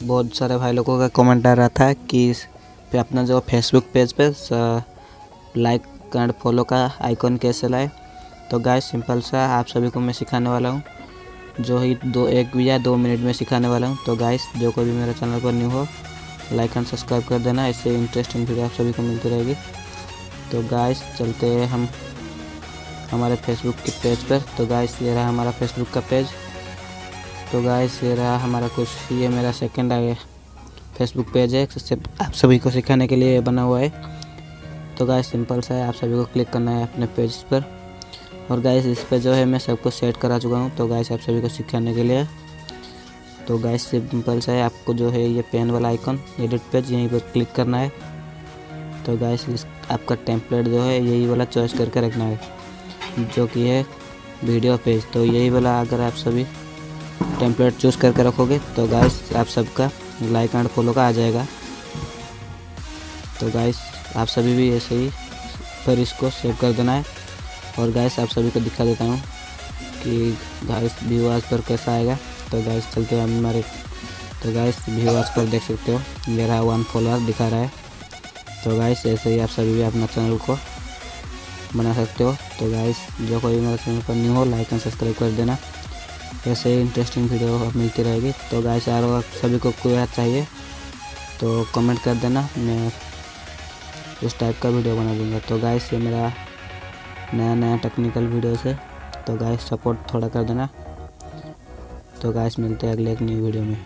बहुत सारे भाई लोगों का कमेंट आ रहा था कि पे अपना जो फेसबुक पेज पे लाइक एंड फॉलो का आइकॉन कैसे लाए। तो गाय सिंपल सा आप सभी को मैं सिखाने वाला हूँ। जो ही दो, एक या दो मिनट में सिखाने वाला हूँ। तो गाइस जो कोई भी मेरे चैनल पर न्यू हो लाइक एंड सब्सक्राइब कर देना। इससे इंटरेस्टिंग वीडियो आप सभी को मिलती रहेगी। तो गाइस चलते हैं हम हमारे फेसबुक के पेज पर। तो गाइस ये रहा हमारा फेसबुक का पेज तो गाइस ये रहा हमारा कुछ, ये मेरा सेकंड है फेसबुक पेज है। आप सभी को सिखाने के लिए बना हुआ है। तो गाइस सिंपल सा है। आप सभी को क्लिक करना है अपने पेज पर। और गाइस इस पर जो है मैं सब कुछ सेट करा चुका हूँ। तो गाइस आप सभी को सिखाने के लिए। तो गाइस सिंपल सा है। आपको जो है ये पेन वाला आइकन एडिट पेज यहीं पर क्लिक करना है। तो इस आपका टेम्पलेट जो है, यही वाला चॉइस करके रखना है, जो कि है वीडियो पेज तो यही वाला अगर आप सभी टेम्पलेट चूज़ करके रखोगे तो गाइस आप सबका लाइक एंड फॉलो का आ जाएगा। तो गाइस आप सभी भी ऐसे ही पर इसको सेव कर देना है। और गाइस आप सभी को दिखा देता हूँ कि गाइस व्यूअर्स पर कैसा आएगा। तो गाइस चलते हैं हमारे तो गाइस व्यूअर्स पर देख सकते हो रहा वन फॉलोअर दिखा रहा है। तो गाइस ऐसे ही आप सभी भी अपना चैनल को बना सकते हो। तो गाइस जो कोई मेरे चैनल पर न्यू हो लाइक एंड सब्सक्राइब कर देना। ऐसे ही इंटरेस्टिंग वीडियो मिलती रहेगी। तो गाइस यार सभी को कोई चाहिए तो कमेंट कर देना। मैं उस टाइप का वीडियो बना दूँगा। तो गाइस ये मेरा नया नया टेक्निकल वीडियो है तो गाइस सपोर्ट थोड़ा कर देना। तो गाइस मिलते हैं अगले एक न्यू वीडियो में।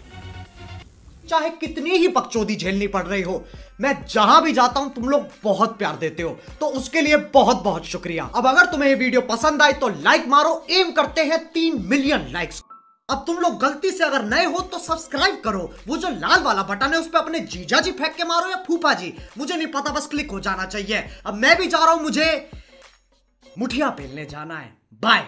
चाहे कितनी ही बकचोदी झेलनी पड़ रही हो, मैं जहाँ भी जाता हूँ, तुम लोग बहुत प्यार देते हो तो उसके लिए बहुत बहुत शुक्रिया। अब अगर तुम्हें ये वीडियो पसंद आए तो लाइक मारो, एम करते हैं तीन मिलियन लाइक्स। अब तुम लोग गलती से अगर नए हो तो सब्सक्राइब करो। वो जो लाल वाला बटन है, उस पर अपने जीजा जी फेंक के मारो या फूफा जी। मुझे नहीं पता, बस क्लिक हो जाना चाहिए। अब मैं भी जा रहा हूँ, मुझे मुठिया पेलने जाना है। बाय।